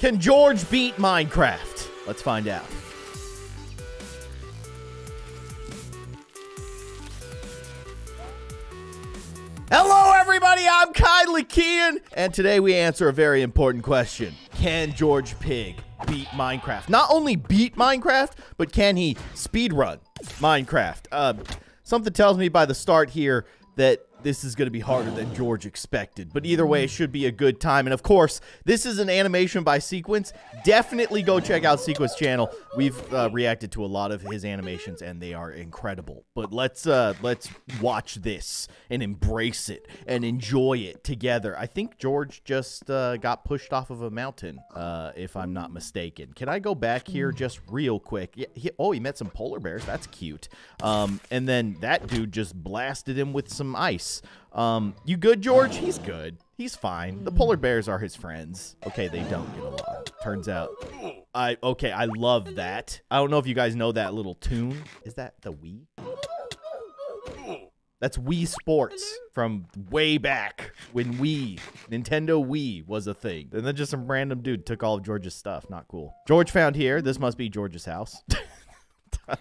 Can George beat Minecraft? Let's find out. Hello, everybody. I'm Kindly Keyin, and today we answer a very important question: Can George Pig beat Minecraft? Not only beat Minecraft, but can he speedrun Minecraft? Uh, something tells me by the start here that this is going to be harder than George expected. But either way, it should be a good time. And of course, this is an animation by Sequence. Definitely go check out Sequence channel. We've uh, reacted to a lot of his animations, and they are incredible. But let's uh, let's watch this and embrace it and enjoy it together. I think George just uh, got pushed off of a mountain, uh, if I'm not mistaken. Can I go back here just real quick? Yeah, he, oh, he met some polar bears. That's cute. Um, and then that dude just blasted him with some ice. Um, you good, George? He's good. He's fine. The polar bears are his friends. Okay, they don't get along. Turns out. I okay, I love that. I don't know if you guys know that little tune. Is that the Wii? That's Wii Sports from way back when Wii, Nintendo Wii was a thing. And then just some random dude took all of George's stuff. Not cool. George found here. This must be George's house.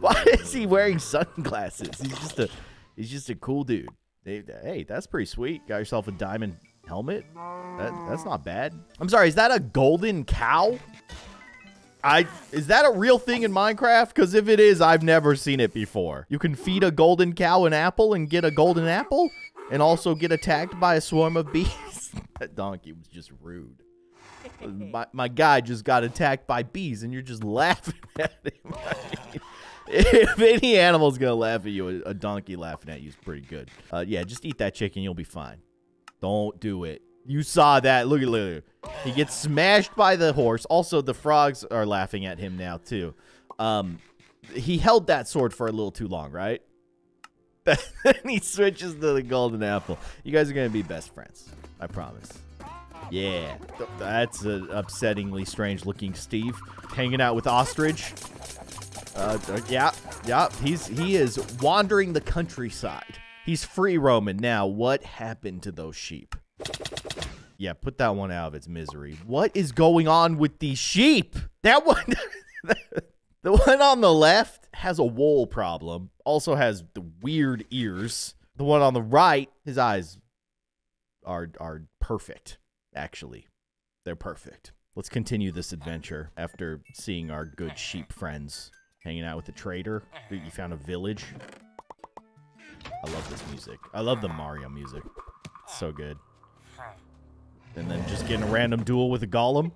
Why is he wearing sunglasses? He's just a He's just a cool dude. Hey, that's pretty sweet. Got yourself a diamond helmet. That, that's not bad. I'm sorry, is that a golden cow? I is that a real thing in Minecraft? Because if it is, I've never seen it before. You can feed a golden cow an apple and get a golden apple, and also get attacked by a swarm of bees. that donkey was just rude. My, my guy just got attacked by bees, and you're just laughing at him. if any animal's gonna laugh at you, a, donkey laughing at you is pretty good. Uh, yeah, just eat that chicken, you'll be fine. Don't do it. You saw that. Look at look. He gets smashed by the horse. Also, the frogs are laughing at him now too. Um, he held that sword for a little too long, right? then he switches to the golden apple. You guys are gonna be best friends. I promise. Yeah, that's an upsettingly strange looking Steve hanging out with ostrich. Uh, yeah, yeah. He's he is wandering the countryside. He's free roaming now. What happened to those sheep? Yeah, put that one out of its misery. What is going on with these sheep? That one, the one on the left has a wool problem. Also has the weird ears. The one on the right, his eyes are are perfect. Actually, they're perfect. Let's continue this adventure after seeing our good sheep friends hanging out with the trader. You found a village. I love this music. I love the Mario music. It's so good. And then just getting a random duel with a golem.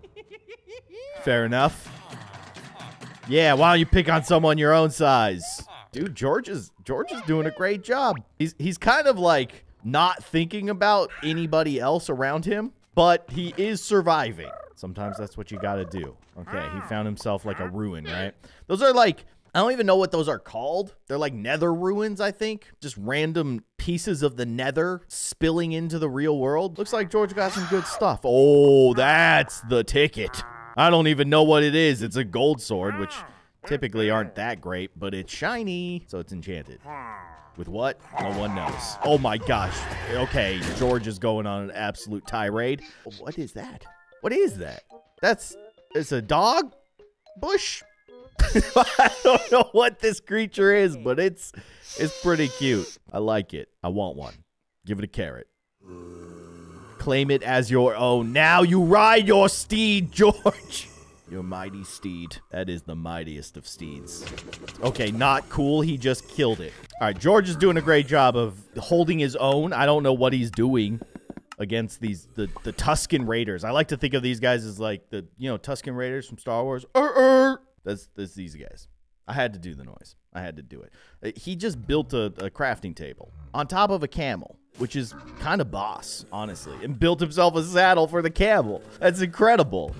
Fair enough. Yeah, why don't you pick on someone your own size? Dude, George is George is doing a great job. He's he's kind of like not thinking about anybody else around him, but he is surviving. Sometimes that's what you got to do. Okay, he ah, found himself like a ruin, hmm. right? Those are like I don't even know what those are called. They're like nether ruins, I think. Just random pieces of the nether spilling into the real world. Looks like George got some good stuff. Oh, that's the ticket. I don't even know what it is. It's a gold sword, which ah, typically aren't that great, but it's shiny, so it's enchanted. With what? No one knows. Oh my gosh. Okay, George is going on an absolute tirade. What is that? What is that? That's it's a dog bush. I don't know what this creature is, but it's it's pretty cute. I like it. I want one. Give it a carrot. Claim it as your own. Now you ride your steed, George. Your mighty steed. That is the mightiest of steeds. Okay, not cool. He just killed it. All right, George is doing a great job of holding his own. I don't know what he's doing against these the the Tusken Raiders. I like to think of these guys as like the you know Tusken Raiders from Star Wars. Er, er. That's that's these guys. I had to do the noise. I had to do it. Uh, he just built a, a crafting table on top of a camel, which is kind of boss, honestly, and built himself a saddle for the camel. That's incredible.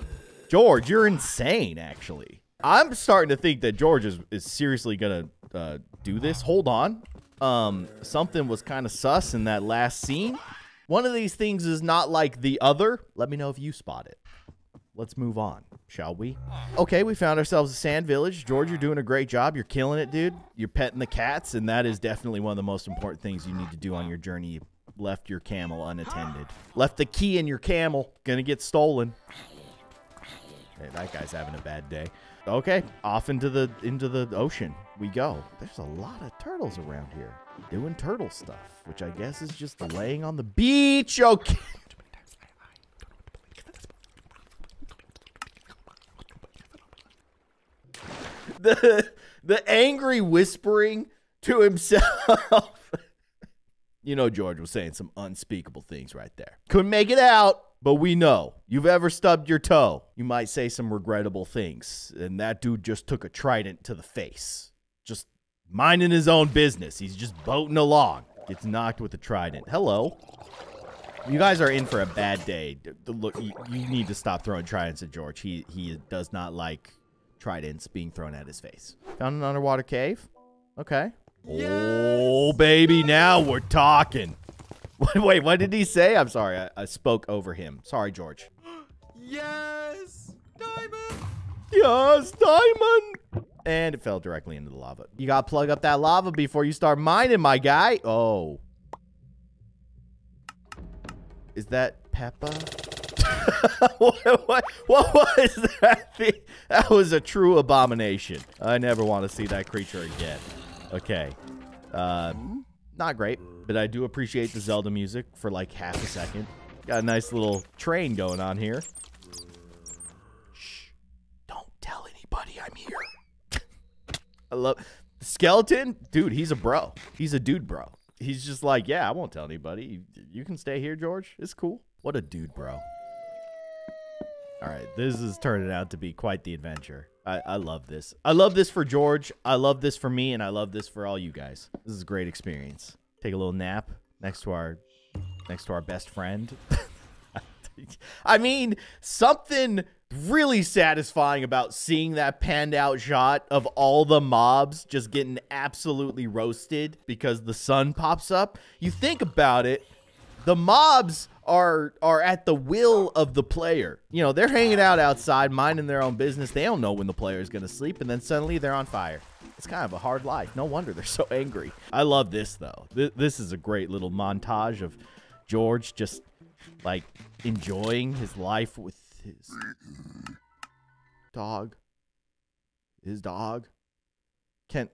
George, you're insane, actually. I'm starting to think that George is, is seriously going to uh, do this. Hold on. Um, something was kind of sus in that last scene. One of these things is not like the other. Let me know if you spot it. Let's move on, shall we? Okay, we found ourselves a sand village. George, you're doing a great job. You're killing it, dude. You're petting the cats, and that is definitely one of the most important things you need to do on your journey. You left your camel unattended. Left the key in your camel. Gonna get stolen. Hey, that guy's having a bad day. Okay, off into the into the ocean we go. There's a lot of turtles around here doing turtle stuff, which I guess is just laying on the beach. Okay. the the angry whispering to himself. you know, George was saying some unspeakable things right there. Couldn't make it out, but we know you've ever stubbed your toe, you might say some regrettable things. And that dude just took a trident to the face, just minding his own business. He's just boating along, gets knocked with a trident. Hello. You guys are in for a bad day. Look, you, you need to stop throwing tridents at George. He he does not like tridents being thrown at his face. Found an underwater cave. Okay. Yes. Oh, baby, now we're talking. Wait, what did he say? I'm sorry, I, I spoke over him. Sorry, George. yes, diamond. Yes, diamond. And it fell directly into the lava. You gotta plug up that lava before you start mining, my guy. Oh. Is that Peppa? what, what, what, was that thing? That was a true abomination. I never want to see that creature again. Okay. Uh, not great, but I do appreciate the Zelda music for like half a second. Got a nice little train going on here. Shh. Don't tell anybody I'm here. I love... Skeleton? Dude, he's a bro. He's a dude bro he's just like, yeah, I won't tell anybody. You can stay here, George. It's cool. What a dude, bro. All right, this is turning out to be quite the adventure. I, I love this. I love this for George. I love this for me, and I love this for all you guys. This is a great experience. Take a little nap next to our next to our best friend. I mean, something really satisfying about seeing that panned out shot of all the mobs just getting absolutely roasted because the sun pops up. You think about it, the mobs are are at the will of the player. You know, they're hanging out outside, minding their own business. They don't know when the player is going to sleep, and then suddenly they're on fire. It's kind of a hard life. No wonder they're so angry. I love this though. Th this is a great little montage of George just like enjoying his life with his dog. His dog. Can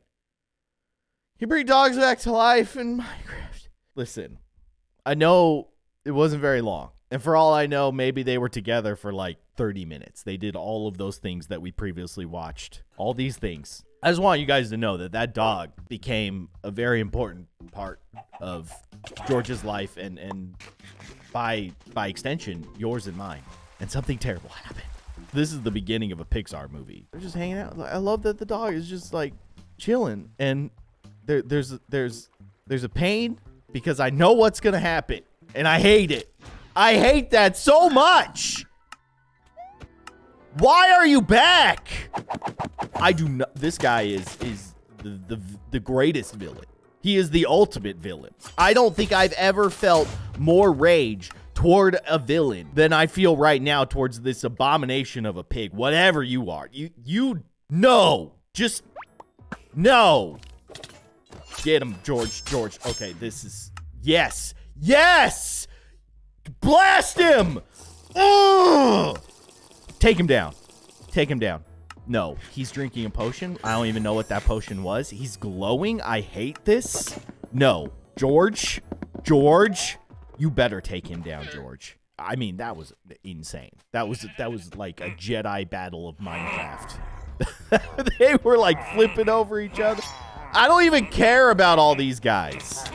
he bring dogs back to life in Minecraft? Listen, I know it wasn't very long. And for all I know, maybe they were together for like 30 minutes. They did all of those things that we previously watched. All these things. I just want you guys to know that that dog became a very important part of George's life and and by by extension yours and mine and something terrible happened. This is the beginning of a Pixar movie. They're just hanging out. I love that the dog is just like chilling, and there, there's there's there's a pain because I know what's gonna happen, and I hate it. I hate that so much. Why are you back? I do not. This guy is is the the, the greatest villain. He is the ultimate villain. I don't think I've ever felt more rage toward a villain than I feel right now towards this abomination of a pig, whatever you are. You, you, no, just, no. Get him, George, George. Okay, this is, yes, yes! Blast him! Ugh! Take him down. Take him down. No, he's drinking a potion. I don't even know what that potion was. He's glowing. I hate this. No, George, George, you better take him down, George. I mean, that was insane. That was that was like a Jedi battle of Minecraft. they were like flipping over each other. I don't even care about all these guys.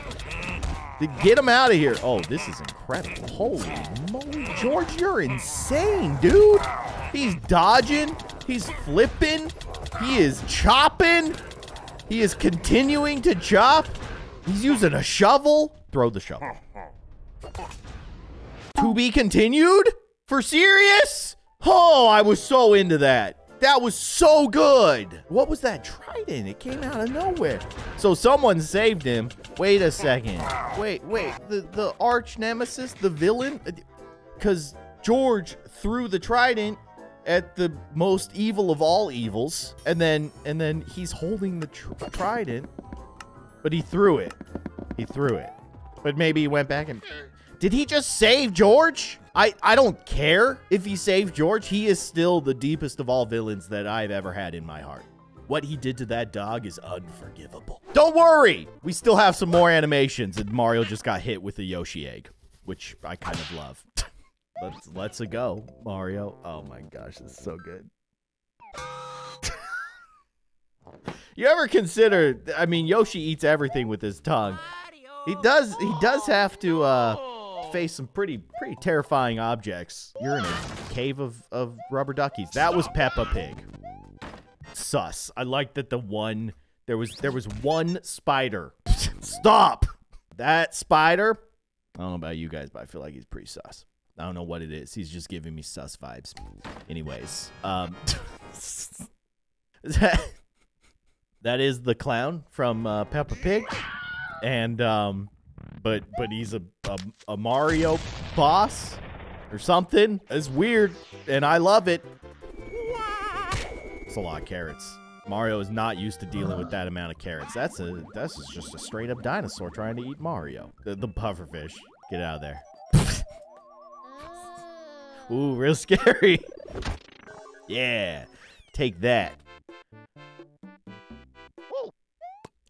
Get him out of here. Oh, this is incredible. Holy moly. George, you're insane, dude. He's dodging. He's flipping. He is chopping. He is continuing to chop. He's using a shovel. Throw the shovel. To be continued? For serious? Oh, I was so into that. That was so good. What was that trident? It came out of nowhere. So someone saved him. Wait a second. Wait, wait. The, the arch nemesis, the villain? Uh, because George threw the trident at the most evil of all evils. And then, and then he's holding the tr trident. But he threw it. He threw it. But maybe he went back and Did he just save George? I, I don't care if he saved George. He is still the deepest of all villains that I've ever had in my heart. What he did to that dog is unforgivable. Don't worry! We still have some more animations, and Mario just got hit with a Yoshi egg, which I kind of love. let's let's a go, Mario. Oh my gosh, this is so good. you ever consider I mean Yoshi eats everything with his tongue. He does he does have to uh face some pretty pretty terrifying objects. You're in a cave of, of rubber duckies. That was Peppa Pig. Sus. I like that the one there was there was one spider. Stop. That spider. I don't know about you guys, but I feel like he's pretty sus. I don't know what it is. He's just giving me sus vibes. Anyways, um that, that is the clown from uh, Peppa Pig. And um but but he's a, a a Mario boss or something. It's weird and I love it. It's a lot of carrots. Mario is not used to dealing with that amount of carrots. That's a that's just a straight up dinosaur trying to eat Mario. The, the pufferfish. Get out of there. Ooh, real scary. yeah. Take that.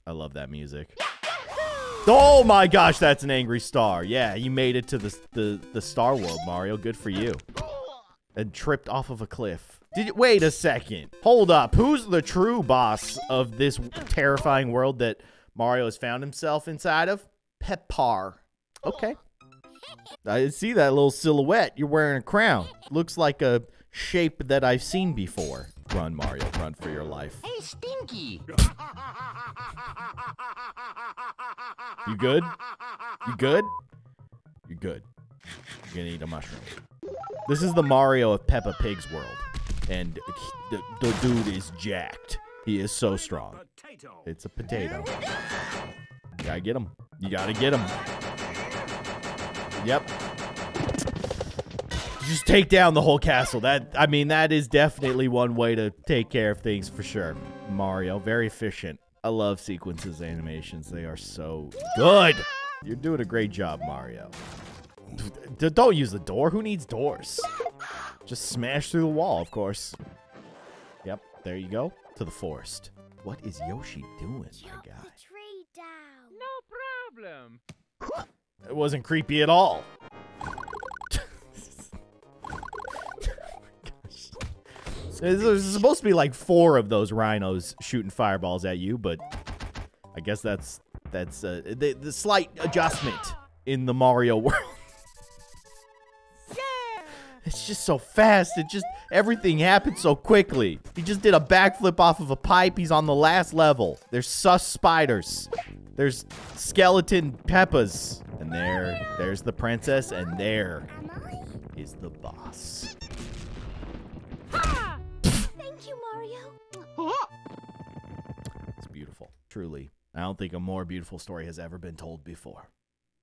I love that music. Oh my gosh, that's an angry star. Yeah, you made it to the the, the star world, Mario. Good for you. And tripped off of a cliff. Did wait a second. Hold up. Who's the true boss of this terrifying world that Mario has found himself inside of? Pepar. Okay. I see that little silhouette. You're wearing a crown. Looks like a shape that I've seen before. Run, Mario. Run for your life. Hey, Stinky! You good? You good? You good. You're gonna eat a mushroom. This is the Mario of Peppa Pig's world. And the, the dude is jacked. He is so strong. It's a potato. You gotta get him. You gotta get him. Yep. Just take down the whole castle. That I mean, that is definitely one way to take care of things for sure. Mario, very efficient. I love sequences animations. They are so good. You're doing a great job, Mario. D don't use the door. Who needs doors? Just smash through the wall, of course. Yep, there you go. To the forest. What is Yoshi doing, my guy? tree down. No problem. It wasn't creepy at all. There's supposed to be like four of those rhinos shooting fireballs at you, but I guess that's that's uh, the, the slight adjustment in the Mario world. It's just so fast. It just everything happens so quickly. He just did a backflip off of a pipe. He's on the last level. There's sus spiders. There's skeleton Peppas. And there, there's the princess, and there is the boss. Thank you, Mario. It's beautiful. Truly. I don't think a more beautiful story has ever been told before.